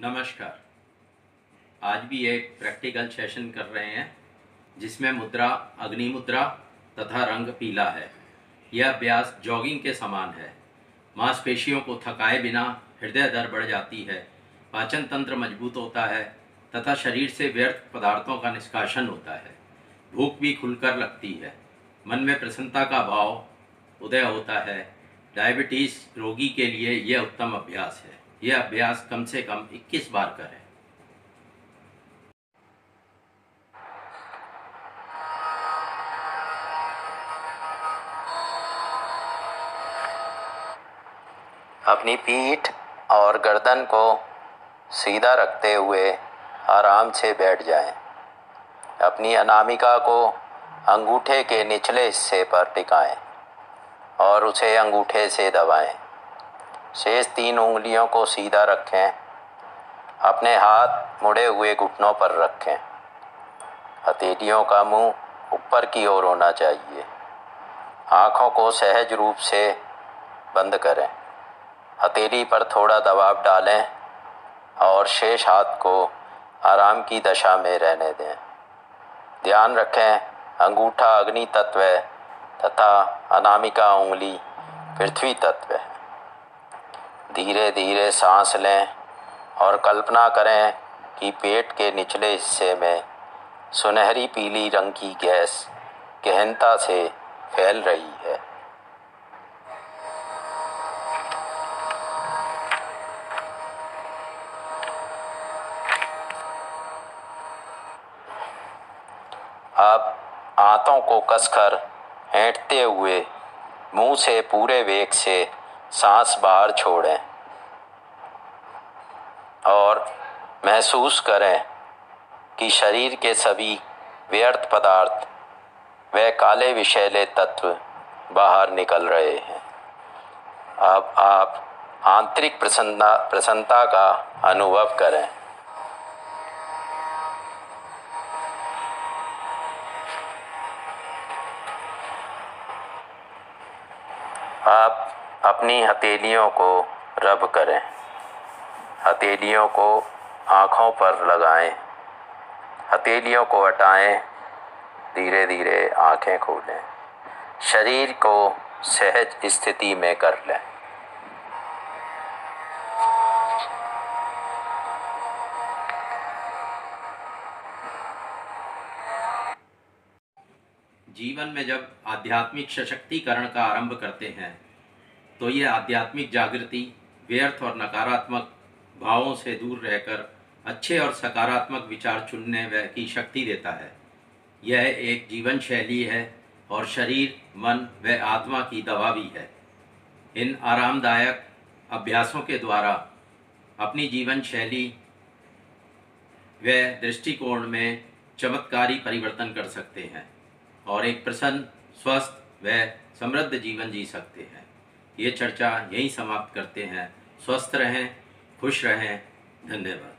नमस्कार। आज भी एक प्रैक्टिकल सेशन कर रहे हैं, जिसमें मुद्रा अग्नि मुद्रा तथा रंग पीला है। यह अभ्यास जॉगिंग के समान है। मांसपेशियों को थकाए बिना हृदय दर बढ़ जाती है, पाचन तंत्र मज़बूत होता है, तथा शरीर से व्यर्थ पदार्थों का निष्कासन होता है। भूख भी खुलकर लगती है। मन में प्रसन्नता का भाव उदय होता है। डायबिटीज़ रोगी के लिए यह उत्तम अभ्यास है। यह अभ्यास कम से कम 21 बार करें अपनी पीठ और गर्दन को सीधा रखते हुए आराम से बैठ जाएँ। अपनी अनामिका को अंगूठे के निचले हिस्से पर टिकाएँ और उसे अंगूठे से दबाएँ। शेष तीन उंगलियों को सीधा रखें। अपने हाथ मुड़े हुए घुटनों पर रखें। हथेलियों का मुँह ऊपर की ओर होना चाहिए। आँखों को सहज रूप से बंद करें। हथेली पर थोड़ा दबाव डालें और शेष हाथ को आराम की दशा में रहने दें। ध्यान रखें, अंगूठा अग्नि तत्व तथा अनामिका उंगली पृथ्वी तत्व। है धीरे धीरे सांस लें और कल्पना करें कि पेट के निचले हिस्से में सुनहरी पीली रंग की गैस गहनता से फैल रही है। अब आंतों को कसकर हेंटते हुए मुँह से पूरे वेग से सांस बाहर छोड़ें। और महसूस करें कि शरीर के सभी व्यर्थ पदार्थ व काले विषैले तत्व बाहर निकल रहे हैं। अब आप आंतरिक प्रसन्नता प्रसन्नता का अनुभव करें। आप अपनी हथेलियों को रब करें। हथेलियों को आँखों पर लगाएँ। हथेलियों को हटाएँ। धीरे धीरे आँखें खोलें। शरीर को सहज स्थिति में कर लें। जीवन में जब आध्यात्मिक सशक्तिकरण का आरंभ करते हैं तो ये आध्यात्मिक जागृति, व्यर्थ और नकारात्मक भावों से दूर रहकर अच्छे और सकारात्मक विचार चुनने व की शक्ति देता है। यह एक जीवन शैली है और शरीर, मन व आत्मा की दवा भी है। इन आरामदायक अभ्यासों के द्वारा अपनी जीवन शैली व दृष्टिकोण में चमत्कारी परिवर्तन कर सकते हैं और एक प्रसन्न, स्वस्थ व समृद्ध जीवन जी सकते हैं। ये चर्चा यहीं समाप्त करते हैं। स्वस्थ रहें खुश रहें। धन्यवाद।